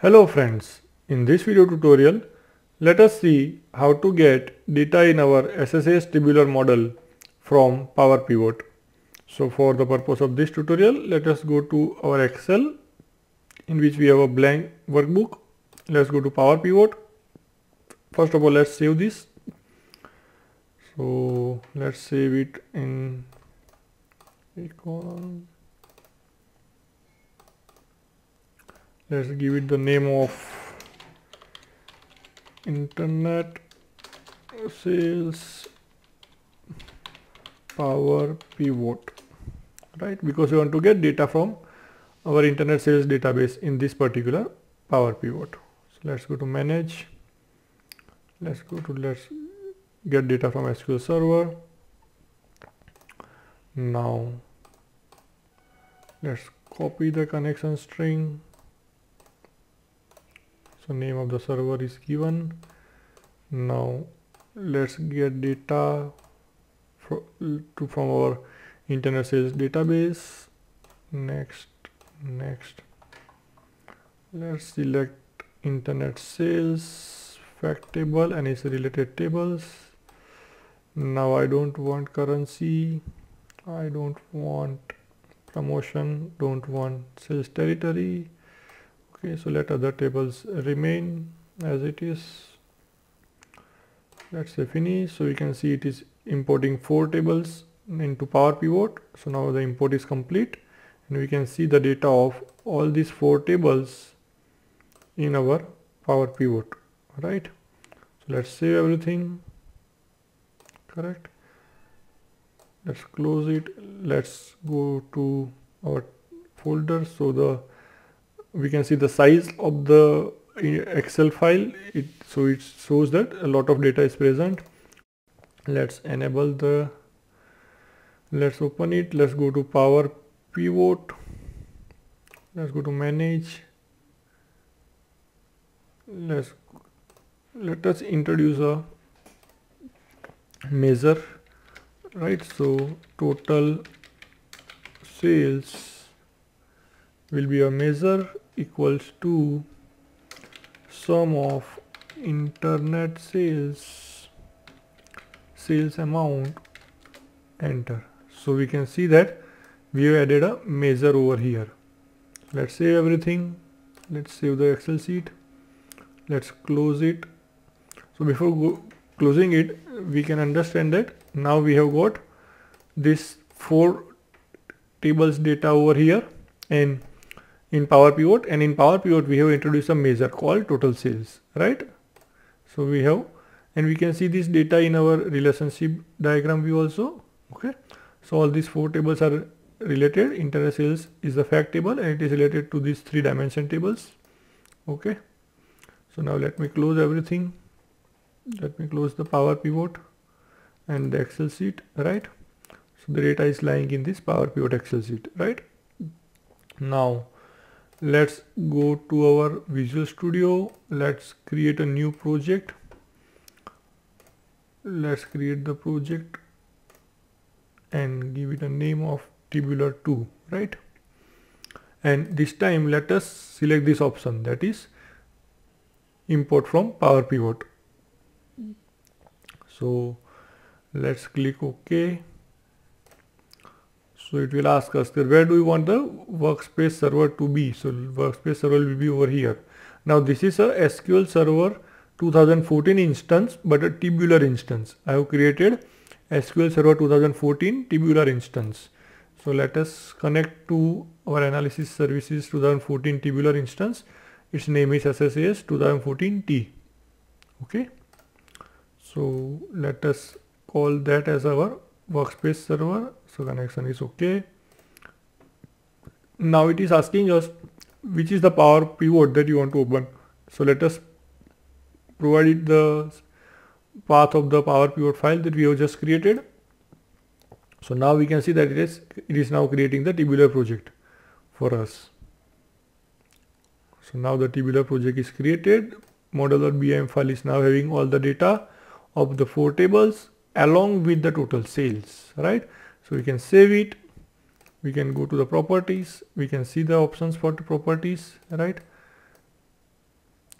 Hello friends, in this video tutorial let us see how to get data in our SSAS tabular model from Power Pivot. So for the purpose of this tutorial let us go to our Excel in which we have a blank workbook. Let's go to Power Pivot. First of all let's save this. So let's save it in icon let's give it the name of internet sales power pivot. Right? Because we want to get data from our internet sales database in this particular power pivot. So let's go to manage. Let's go to let's get data from SQL server. Now let's copy the connection string so name of the server is given. Now let's get data to from our internet sales database. Next next. Let's select internet sales fact table and its related tables. Now I don't want currency. I don't want promotion. Don't want sales territory okay so let other tables remain as it is. Let's say finish. So we can see it is importing four tables into power pivot. So now the import is complete. And we can see the data of all these four tables in our power pivot right? So let's save everything. Correct? Let's close it. Let's go to our folder. So the we can see the size of the excel file. It so it shows that a lot of data is present. Let's enable the let's open it. Let's go to power pivot. Let's go to manage. Let's let us introduce a measure right? So total sales will be a measure equals to sum of internet sales sales amount enter. So we can see that we have added a measure over here. Let's save everything. Let's save the excel sheet. Let's close it. So before closing it we can understand that now we have got this four tables data over here and in Power Pivot and in Power Pivot we have introduced a measure called total sales, right? So we have and we can see this data in our relationship diagram view also, okay? So all these four tables are related, internet sales is the fact table and it is related to these three dimension tables, okay? So now let me close everything. Let me close the Power Pivot and the Excel sheet, right? So the data is lying in this Power Pivot Excel sheet, right? Now let's go to our Visual Studio. Let's create a new project. Let's create the project and give it a name of tabular 2 right? And this time let us select this option that is import from power pivot. So let's click ok so it will ask us where do we want the workspace server to be? So workspace server will be over here. Now this is a SQL Server 2014 instance but a tabular instance. I have created SQL Server 2014 tabular instance. So let us connect to our analysis services 2014 tabular instance. Its name is SSAS 2014T. Okay. So let us call that as our workspace server so connection is okay. Now it is asking us which is the power pivot that you want to open? So let us provide it the path of the power pivot file that we have just created. So now we can see that it is it is now creating the tabular project for us. So now the tabular project is created. Model.bim file is now having all the data of the four tables along with the total sales right? So we can save it we can go to the properties we can see the options for the properties right?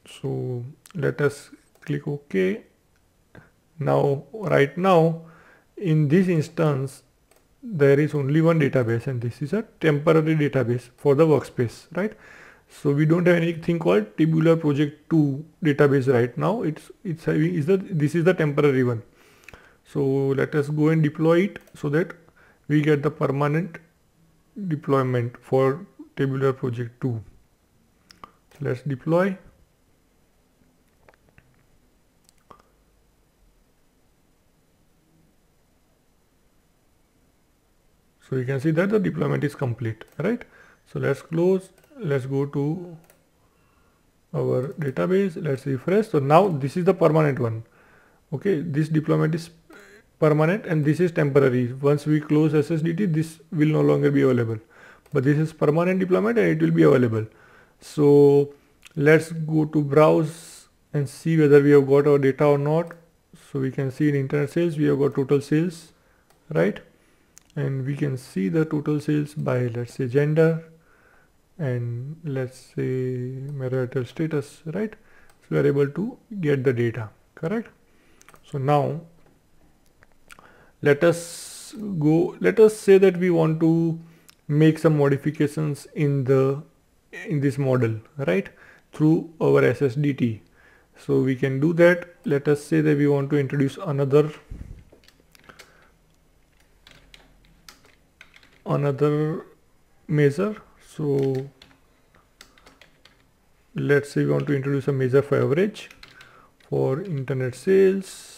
So let us click ok. Now right now in this instance there is only one database and this is a temporary database for the workspace right? So we don't have anything called tabular project 2 database right now. It's it's having is the this is the temporary one so let us go and deploy it so that we get the permanent deployment for tabular project 2 so let's deploy. So you can see that the deployment is complete right? So let's close. Let's go to our database. Let's refresh. So now this is the permanent one okay this deployment is permanent and this is temporary. Once we close ssdt this will no longer be available. But this is permanent deployment and it will be available. So let's go to browse and see whether we have got our data or not. So we can see in internet sales we have got total sales right? And we can see the total sales by let's say gender and let's say marital status right? So we are able to get the data correct so now let us go let us say that we want to make some modifications in the in this model right? Through our SSDT so we can do that. Let us say that we want to introduce another another measure. So let's say we want to introduce a measure for average for internet sales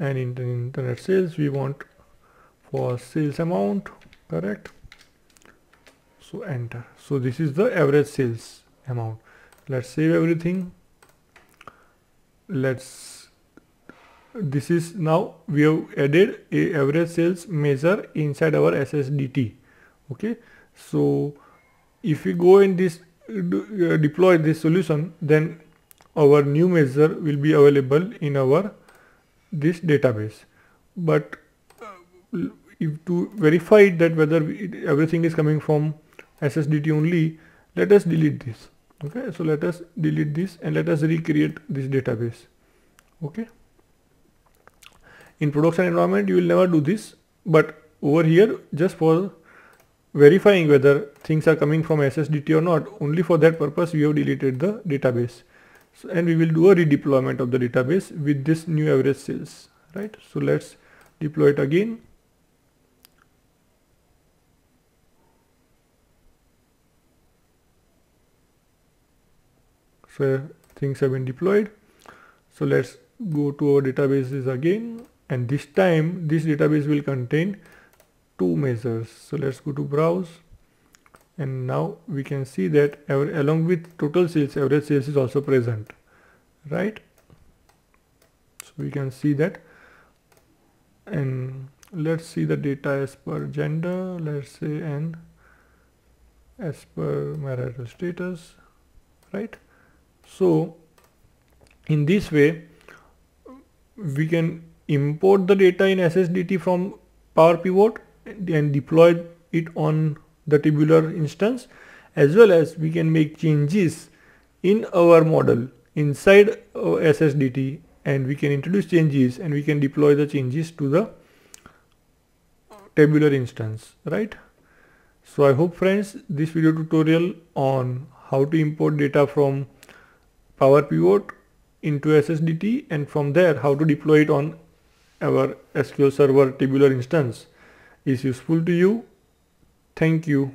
and in the internet sales we want for sales amount correct? So enter. So this is the average sales amount. Let's save everything. Let's this is now we have added a average sales measure inside our SSDT okay? So if we go in this uh, deploy this solution then our new measure will be available in our this database but uh, if to verify that whether we, everything is coming from SSDT only let us delete this. Okay? So let us delete this and let us recreate this database. Okay? In production environment you will never do this but over here just for verifying whether things are coming from SSDT or not only for that purpose we have deleted the database so, and we will do a redeployment of the database with this new average sales right? So let's deploy it again. So things have been deployed. So let's go to our databases again. And this time this database will contain two measures. So let's go to browse and now we can see that along with total sales average sales is also present right? So we can see that. And let's see the data as per gender. Let's say and as per marital status right? So in this way we can import the data in SSDT from Power Pivot and deploy it on the tabular instance as well as we can make changes in our model inside SSDT and we can introduce changes and we can deploy the changes to the tabular instance right so i hope friends this video tutorial on how to import data from power pivot into ssdt and from there how to deploy it on our SQL Server tabular instance is useful to you. Thank you.